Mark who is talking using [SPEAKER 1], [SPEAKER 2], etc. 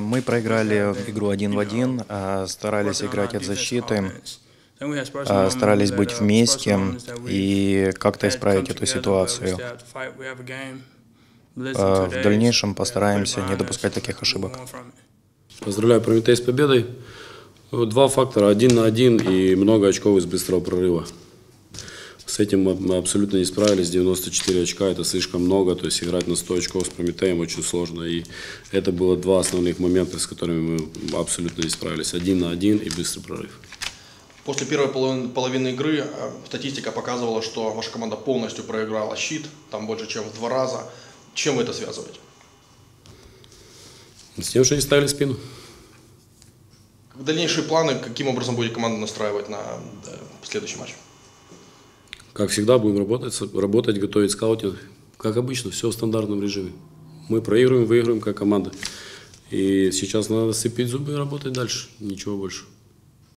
[SPEAKER 1] Мы проиграли игру один в один, а, старались играть от защиты, а, старались быть
[SPEAKER 2] uh,
[SPEAKER 1] вместе и как-то исправить эту ситуацию. А, В дальнейшем
[SPEAKER 2] uh,
[SPEAKER 1] постараемся не допускать таких ошибок.
[SPEAKER 3] Поздравляю Прометей с победой. Два фактора, один на один и много очков из быстрого прорыва. С этим мы- абсолютно не справились. 94 очка это слишком много, то есть играть на 100 очков с Прометеем очень сложно. И это было два основных момента, с которыми мы абсолютно не справились. Один на один и быстрый прорыв.
[SPEAKER 4] После первой половины, игры э, статистика показывала, что ваша команда полностью проиграла щит, там больше, чем в два раза. Чем вы это связываете?
[SPEAKER 3] С тем, что не ставили спину.
[SPEAKER 4] Дальнейшие планы, каким образом будет команда настраивать на э, следующий матч?
[SPEAKER 3] Как всегда, будем работать, работать, готовить скаутинг. Как обычно, все в стандартном режиме. Мы проигрываем, выигрываем как команда. И сейчас надо сцепить зубы и работать дальше. Ничего больше.